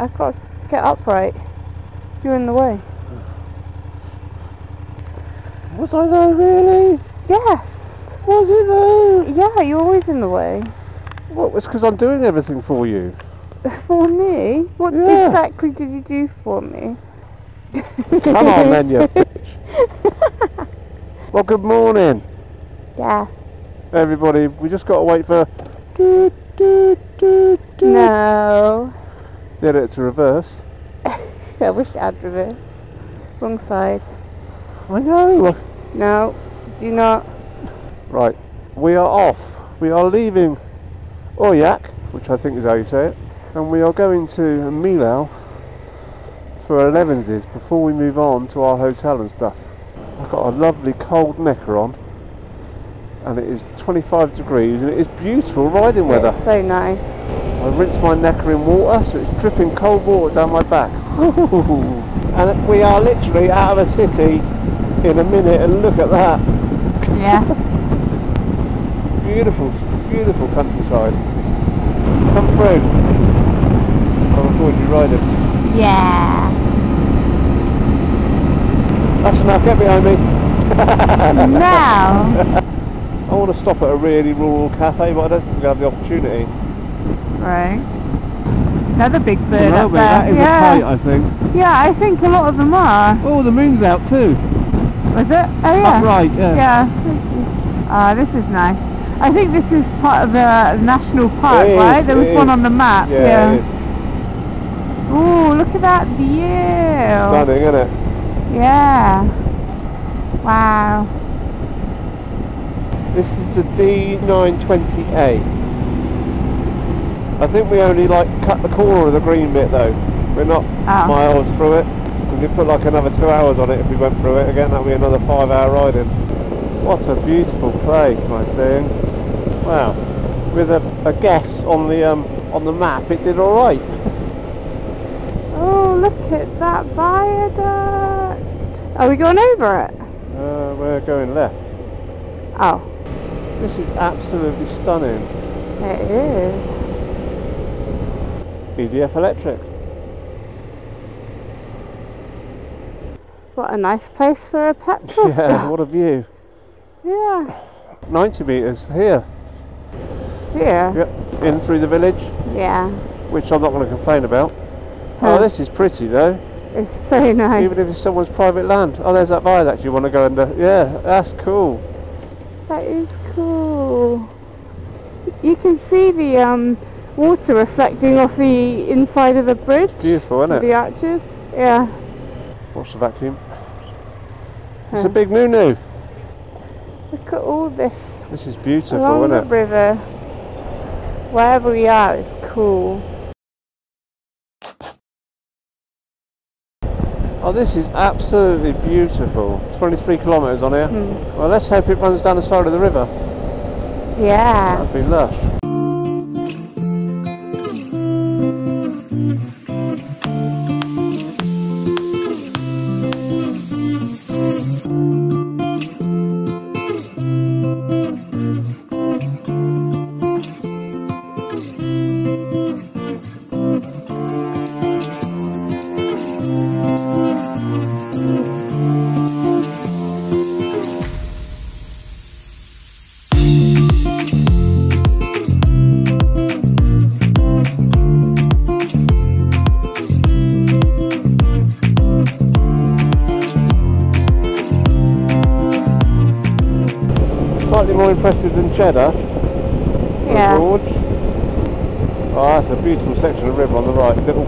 I can't get upright. You're in the way. Was I there really? Yes. Was it though? Yeah, you're always in the way. What was because I'm doing everything for you? For me? What Yeah. exactly did you do for me? Come on then, you bitch. Well, good morning, Yeah. everybody. We just got to wait for. Do, do, do, do. No. Get it to reverse. I wish I had reverse. Wrong side. I know. No. Do not. Right, we are off. We are leaving Oyak, which I think is how you say it, and we are going to Millau for 11s before we move on to our hotel and stuff. I've got a lovely cold necker on, and it is 25 degrees, and it is beautiful riding weather. It's so nice. I rinsed my necker in water, so it's dripping cold water down my back. and we are literally out of a city in a minute, and look at that. Yeah. Beautiful, beautiful countryside. Come through. I'll record you riding. yeah. That's enough, get behind me. now. I want to stop at a really rural cafe, but I don't think we have the opportunity. Right. Another big bird Well, up there. that is yeah. a kite, I think. Yeah, I think a lot of them are. Oh, the moon's out too. Was it? Oh yeah. Up right, yeah. Yeah. Ah, this is nice. I think this is part of a national park, It is, right? There was one is. on the map. Yeah, is. Ooh, look at that view. Stunning, isn't it? Yeah. Wow. This is the D920A. I think we only like cut the corner of the green bit though. We're not Oh. miles through it. Because we put like another two hours on it if we went through it again. That'd be another five hour riding. What a beautiful place, my thing. Wow. With a, a guess on the um, on the map, it did all right. Oh, look at that viaduct. Are we going over it? Uh, we're going left. Oh, This is absolutely stunning. it is. EDF Electric. What a nice place for a petrol Yeah, stop. what a view. Yeah. 90 metres here. Here. Yep, in through the village, Yeah. which I'm not going to complain about. Huh. Oh, this is pretty though, It's so nice. even if it's someone's private land. Oh, there's that viaduct you want to go under. Yeah, that's cool. That is cool. You can see the um, water reflecting off the inside of the bridge. Beautiful, isn't it? The arches. Yeah. What's the vacuum? It's a big moo Look at all this This is beautiful, along isn't the it? river. Wherever we are, it's cool. Oh, this is absolutely beautiful. 23 kilometres on here. Hmm. Well, let's hope it runs down the side of the river. Yeah. That'd be lush. Impressive than Cheddar. Yeah. gorge. Oh, that's a beautiful section of river on the right. Little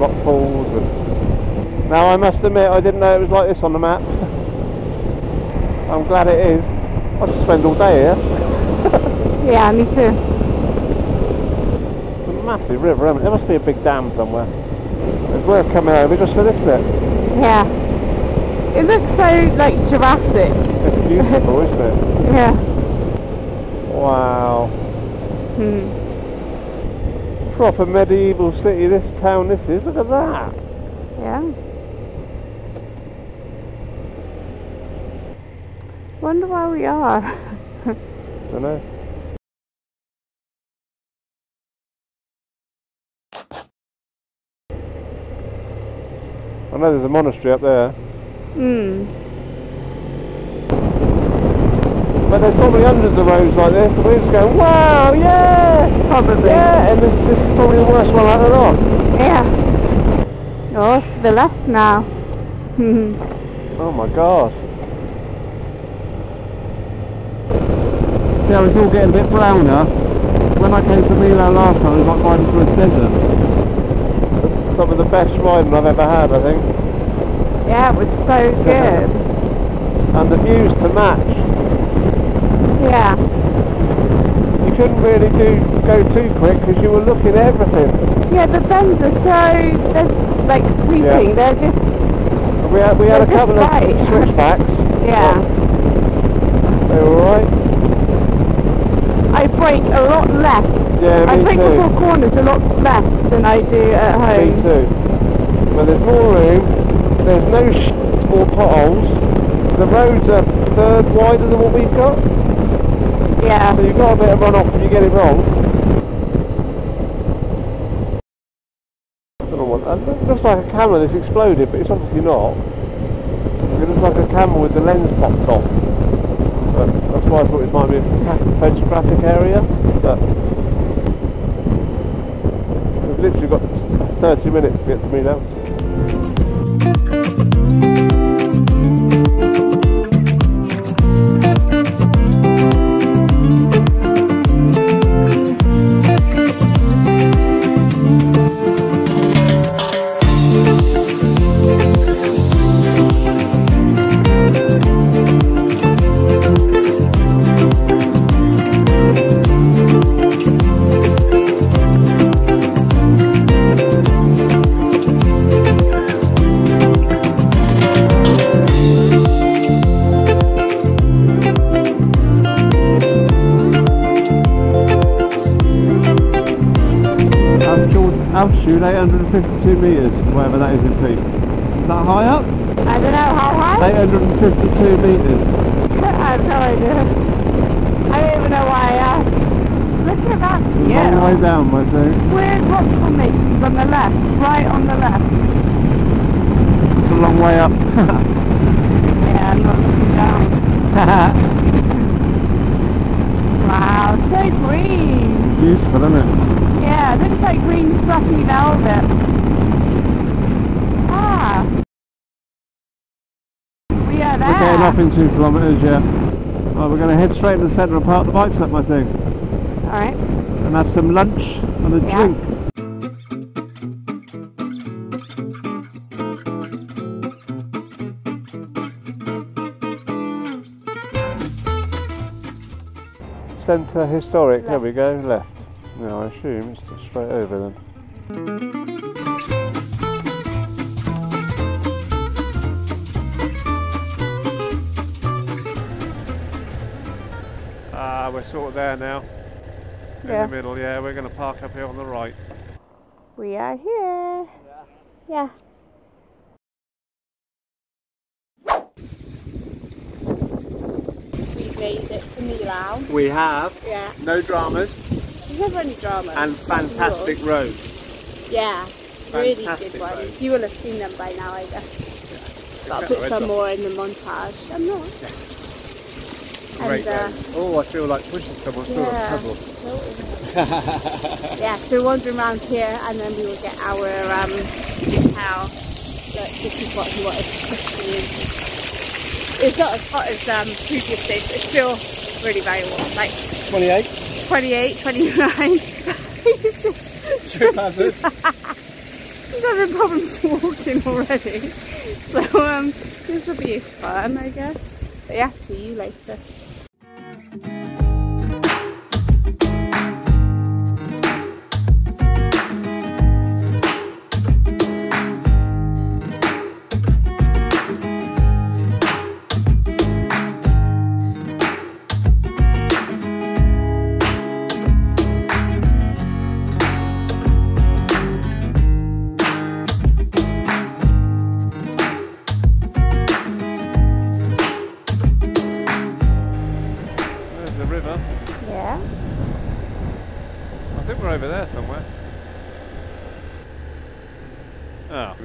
rock pools. And... Now, I must admit, I didn't know it was like this on the map. I'm glad it is. I could spend all day here. Yeah, me too. It's a massive river, isn't it? There must be a big dam somewhere. It's worth coming over just for this bit. Yeah. It looks so like Jurassic. It's beautiful, isn't it? Yeah. Wow. Hmm. Proper medieval city, this town this is. Look at that. Yeah. Wonder where we are. Don't know. I know there's a monastery up there. Hmm. But there's probably hundreds of roads like this, and we're just going, wow, yeah, Probably. yeah, and this, this is probably the worst one the lot. Yeah. Oh, to the left now. Oh my god. See how it's all getting a bit browner? When I came to Millau last time, it was like riding through a desert. Some of the best riding I've ever had, I think. yeah, it was so good. And the views to match. Yeah. You couldn't really do go too quick because you were looking at everything. Yeah, the bends are so they're like sweeping. Yeah. They're just We had, we had a couple right. of switchbacks. yeah. They were alright. I brake a lot less. Yeah, I brake too. before corners a lot less than I do at home. Me too. Well, there's more room. There's no sh- or potholes. The roads are third wider than what we've got. Yeah. So you've got a bit of runoff if you get it wrong. I don't know what. Uh, it looks like a camera that's exploded, but it's obviously not. It looks like a camera with the lens popped off. But that's why I thought it might be a photographic area. But we've literally got 30 minutes to get to me now. 852 metres, whatever that is in feet. Is that high up? I don't know how high. 852 metres. I have no idea. I don't even know why I asked. Look at that It's a long way down, my thing. Weird rock formations on the left, right on the left. It's a long way up. Yeah, I'm not looking down. Wow, so green. Beautiful, isn't it? Yeah, looks like green fluffy velvet. Ah. We are there. We're getting off in two kilometres, yeah. Right, we're going to head straight to the centre and park the bikes up, my thing. Alright. And have some lunch and a Yeah. drink. Centre historic, there we go, left. No, I assume it's just straight over then. Ah, we're sort of there now. In Yeah. the middle, yeah, we're going to park up here on the right. We are here. Yeah. We made it to Millau. We have Yeah. no dramas There's never any drama. and fantastic roads. Yeah. Really good ones. roads. You will have seen them by now, I guess. But I'll put some more in the montage. I'm not. Great And, uh. Oh, I feel like pushing someone through yeah. a puddle. yeah, so we're wandering around here and then we will get our um, hotel. But this is what he wanted to push me. It's not as hot as um, previous days, but it's still really very warm. Like 28, 28, 29. He's just trip hazard. he's having problems walking already. So um, this will be fun, I guess. But yeah, see you later.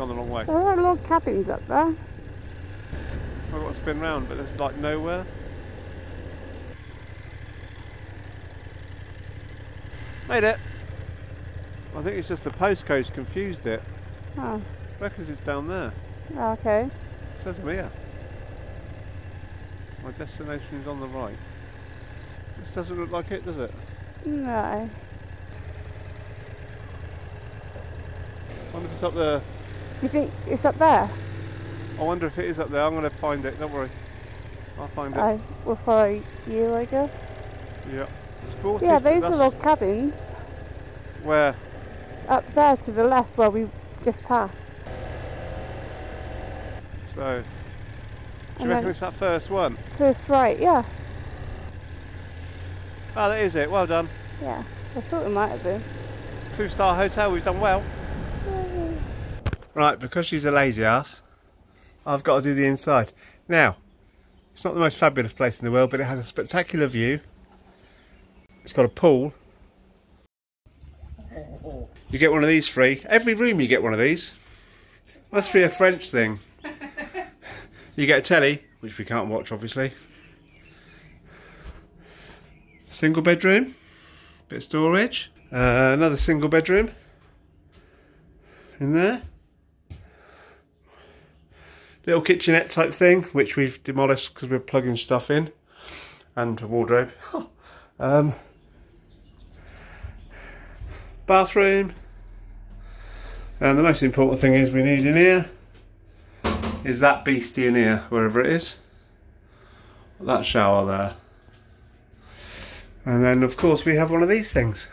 Gone the wrong way. There are log cabins up there. I've got to spin round, but there's like nowhere. Made it. I think it's just the postcode's confused it. Oh, Reckons it's down there. Oh, okay. It says I'm here. My destination is on the right. This doesn't look like it, does it? No. I wonder if it's up there. You think it's up there? I wonder if it is up there. I'm going to find it. Don't worry. I'll find it. I will follow you, I guess. Yeah. Sportive. Yeah, those are log cabins. Where? Up there to the left where we just passed. So. Do you And reckon it's that first one? First right, yeah. Oh, that is it. Well done. Yeah. I thought it might have been. Two star hotel. We've done well. Right, because she's a lazy ass, I've got to do the inside. Now, it's not the most fabulous place in the world, but it has a spectacular view. It's got a pool. You get one of these free. Every room you get one of these. Must be a French thing. You get a telly, which we can't watch obviously. Single bedroom, bit of storage. Uh, another single bedroom in there. Little kitchenette type thing, which we've demolished because we're plugging stuff in, and a wardrobe. um, bathroom, and the most important thing is we need in here is that beastie in here, wherever it is. That shower there. And then, of course, we have one of these things.